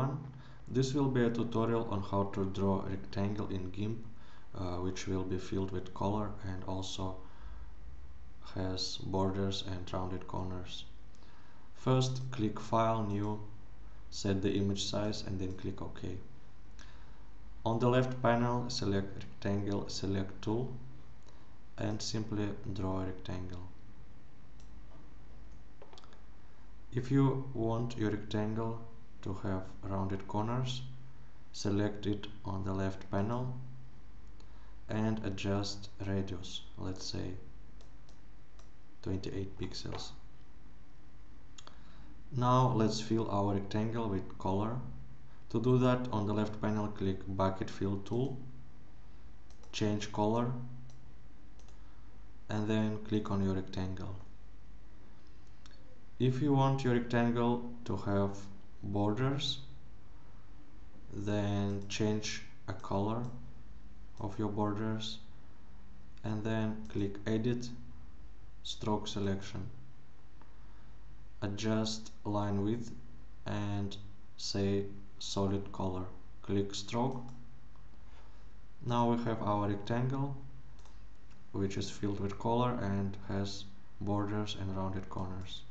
everyone. This will be a tutorial on how to draw a rectangle in GIMP uh, which will be filled with color and also has borders and rounded corners. First click File, New, set the image size and then click OK. On the left panel select Rectangle, select Tool and simply draw a rectangle. If you want your rectangle to have rounded corners, select it on the left panel and adjust radius, let's say 28 pixels. Now let's fill our rectangle with color. To do that on the left panel click bucket fill tool, change color and then click on your rectangle. If you want your rectangle to have borders, then change a color of your borders and then click edit stroke selection. Adjust line width and say solid color. Click stroke. Now we have our rectangle which is filled with color and has borders and rounded corners